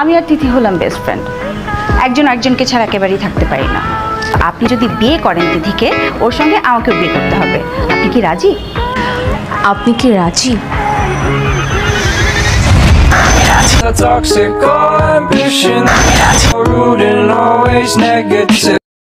আমি আর তিথি হলাম best friend একজন একজনকে ছাড়া একেবারেই থাকতে পারি না। আপনি যদি বিয়ে করেন তিথিকে ওর সঙ্গে আমাকে বিয়ে করতে হবে। আপনি কি রাজি? আপনি কি রাজি? Toxic ambition, rude and always negative.